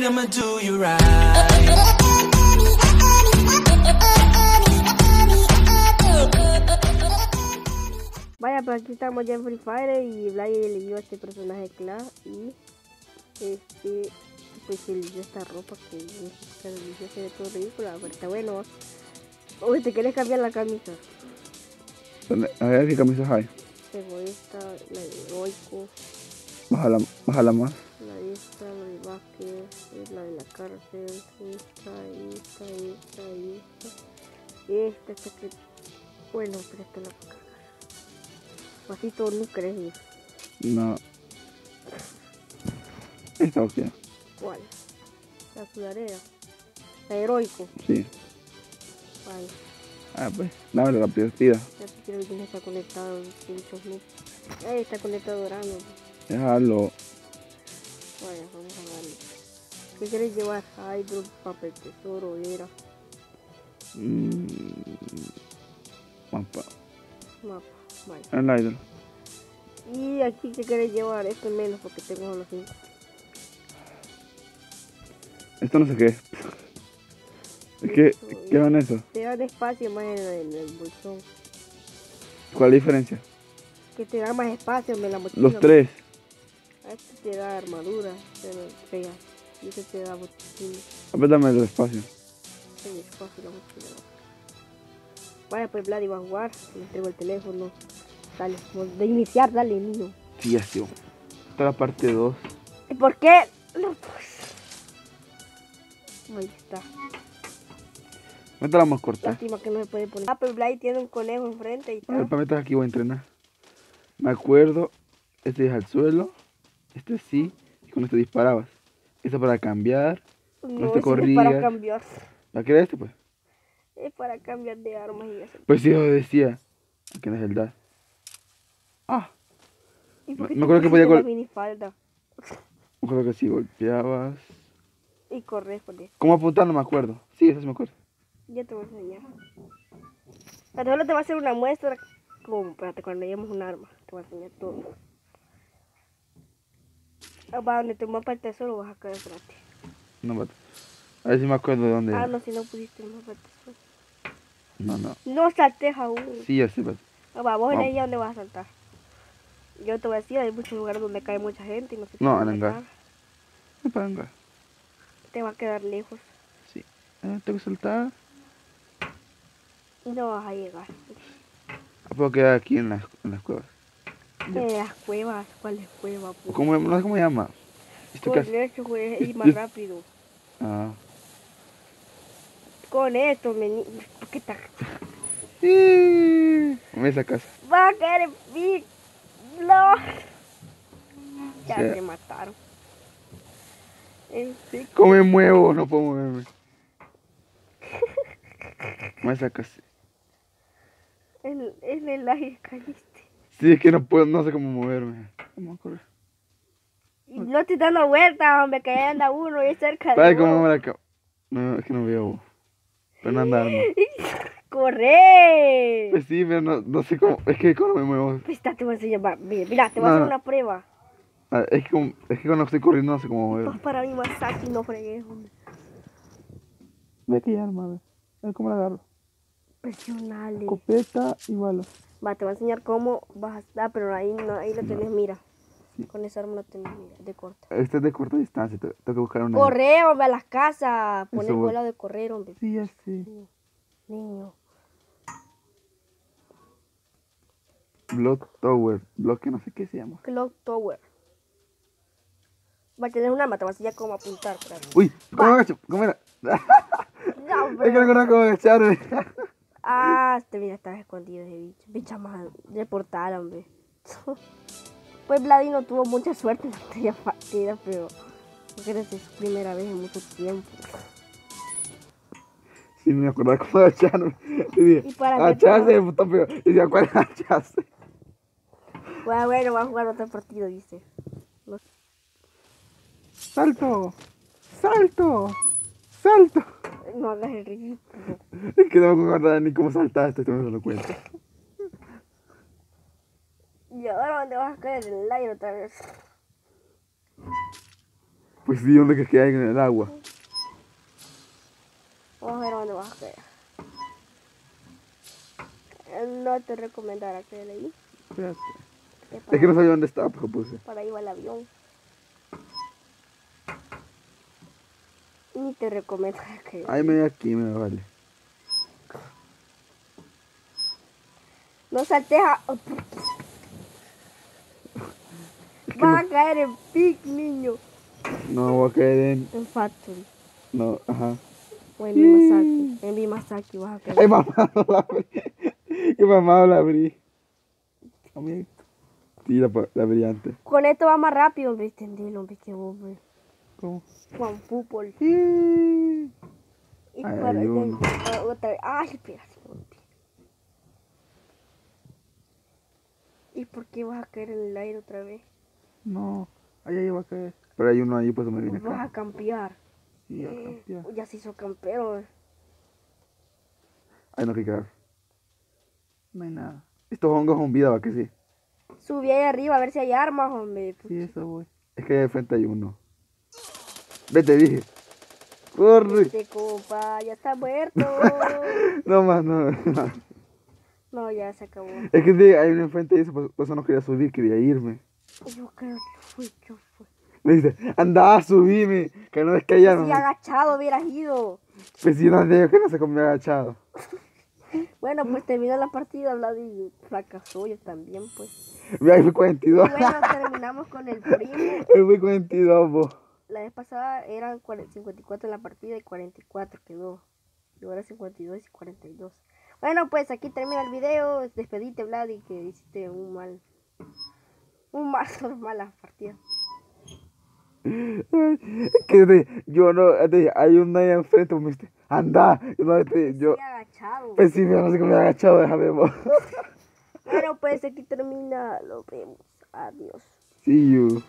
right, I'ma do you right. Vaya, pues aquí estamos ya en Free Fire y Blay eligió a este personaje clave y este pues eligió esta ropa que se eligió se ve todo ridícula, pero está bueno. Uy, ¿te quieres cambiar la camisa? ¿Dónde? A ver qué camisas hay. Tengo esta, la de Goico, Bájala, bájala más. Esta, la de Vázquez, la de la cárcel, esta, esta, esta, esta, esta, esta que... Bueno, pero esta la a cargar. Así todo no crees No. Esta opción. ¿Cuál? La sudadera. La heroico. Sí. Vale. Ah, pues. Dame la partida. Ya quiero ver quién está conectado. Ahí está conectado Dorano. Déjalo. Vaya, vamos a darle. ¿Qué quieres llevar? Hydro, papel tesoro, era, Mm. Mapa. mapa. Vale. El idol. Y aquí, ¿qué quieres llevar? Esto es menos porque tengo los 5. Esto no sé qué es. Que, ¿qué van eso? Te dan espacio más en el, en el bolsón. ¿Cuál es la diferencia? Que te da más espacio en la mochila. Los tres. A este te da armadura, pero fea. Y este te da botín. A ver, dame el espacio. Sí, espacio la mochila. Vaya, pues Vladi va a jugar. Le entrego el teléfono. Dale, de iniciar, dale, niño. Sí, ya sí. Esta es la parte 2. ¿Y por qué? No, pues. Ahí está. Esta la vamos a cortar. Lástima que no se puede poner. Ah, pero Vladi tiene un conejo enfrente y A ver, para meter aquí voy a entrenar. Me acuerdo. Este es al suelo. Este sí. Y con este disparabas. Este para cambiar. No, este ese es corría. para cambiar. ¿La qué era este, pues? Es para cambiar de armas y eso. Pues sí, yo decía. Aquí no es el DAS. Ah. ¿Y por Me- qué me acuerdo que podía minifalda? Me acuerdo que si golpeabas. Y corres por eso. ¿Cómo apuntar? No me acuerdo. Sí, eso sí me acuerdo. Ya te voy a enseñar. Pero solo te va a hacer una muestra. Como, espérate, cuando llevemos un arma. Te voy a enseñar todo. Va donde te mapa el tesoro vas a caer, espérate. No, mate. A ver si me acuerdo de dónde Ah, no, si no pusiste el mapa del tesoro. No, no. No saltes aún. Sí, ya sé, pues. Ah, va, vos Vamos. elegí dónde vas a saltar. Yo te voy a decir, hay muchos lugares donde cae mucha gente y no sé No, en saltar. Me para vengar. Te va a quedar lejos Sí. Eh, tengo que saltar. y no vas a llegar. Puedo quedar aquí en las, en las cuevas. En las cuevas, ¿cuáles cuevas? pues? ¿Cómo, no sé cómo se llama. Esto Con esto, güey, ir más rápido. Ah. Con esto, me... ¿Qué tal? Sí. Come esa casa. Va a caer mí. No. Ya se mataron. ¿Cómo me muevo? No puedo moverme. Come esa casa. En, en el aire caíste. Sí, es que no puedo, no sé cómo moverme. Vamos a correr. Y no te dando vueltas, hombre, que ahí anda uno y es cerca de ¿Sabes cómo me la ca- No, es que no veo. Pero no anda arma. ¡Corre! Pues sí, pero no, no sé cómo. Es que cómo me muevo. Pues está, te voy a enseñar. Mira, mira, te voy a No, hacer no. una prueba. Ah, Es que, como- es que cuando estoy corriendo no sé cómo Vas moverme. para mi Masaki, no fregues, hombre. Ve aquí, arma, a ver. A ver cómo la agarro. Presionale. Escopeta y bala. Va, te voy a enseñar cómo vas a estar, pero ahí no, ahí lo tenés, mira. Con esa arma no tenés, mira, de corta. Este es de corta distancia, te- tengo que buscar una. Corre, hombre, a las casas. Poner vuelo de correr, hombre. Sí, ya sé. Niño. Block Tower. Bloque no sé qué se llama. Clock Tower. Va a tener un arma, te voy a enseñar cómo apuntar. Uy, ¿cómo agacho? ¿Cómo era? No, Es que no conozco cómo agacharme. Ah, este mira, estaba escondido ese bicho. Bicha más reportar, hombre. Pues Vladino tuvo mucha suerte en la anterior partida, pero porque era su primera vez en mucho tiempo. Sí, me acordaba cómo agacharme. Y dije, ¿Y para qué agacharse, todo? puto pero. Y decía, ¿cuál es agacharse? Bueno, bueno, va a jugar otro partido, dice. No- ¡Salto! ¡Salto! ¡Salto! No hagas el ridículo. Es que no me acuerdo ni cómo saltaste, esto me lo cuento. ¿Y ahora dónde vas a caer? En el aire otra vez. Pues sí, ¿dónde que hay en el agua? Vamos a ver dónde vas a caer. Eh, No te recomendará que ahí. Espérate. Es que no sabía dónde estaba, lo puse. para ahí va el avión. Ni te recomendará que Ahí me aquí, me vale. No saltes a... Vas a caer en pic, niño. No voy a caer en. En Factory. No, ajá. O en Bimasaki. En Bimasaki vas a caer. Ay, mamá, no la abrí. Qué mamá la abrí. Amigo. Sí, la, brillante. Con esto va más rápido, hombre. Entendelo, hombre, que hombre. ¿Cómo? Juan Fútbol. Sí. Y Ay, para hay uno. para otra vez. Ay, espera. ¿Y por qué vas a caer en el aire otra vez? No, ahí va a caer. Pero hay uno ahí, pues me viene Vas acá. a campear. Sí, a campear. Ya se hizo campero. eh. Ay, no, que cagar. No hay nada. Estos hongos son vida, va que sí. Subí ahí arriba a ver si hay armas, hombre. Sí, eso voy. Es que ahí de frente hay uno. Vete, dije. Corre. Este compa ya está muerto. No más, no. no, ya se acabó. Es que sí, hay uno enfrente de eso, por eso no quería subir, quería irme. Yo creo que fui, yo fui. Me dice, anda, subime, que no es que ya no. Si agachado hubieras ido. Pues si no digo que no se comió agachado. Bueno, pues terminó la partida, Vlad, y fracasó yo también, pues. Mira, ahí fue Y 42. bueno, terminamos con el primo. Ahí fue 42, vos. La vez pasada eran 40 54 en la partida y 44 quedó. Y ahora 52 y 42. Bueno, pues aquí termina el video. Despedite, Vlad, y que hiciste un mal. Un mal, mala partida. Que te- yo no, hay uno ahí enfrente, me dijiste, anda. Yo, no, yo, agachado. pues sí, no sé cómo me he agachado, déjame. Bueno, pues aquí termina. Lo vemos. Adiós. See you.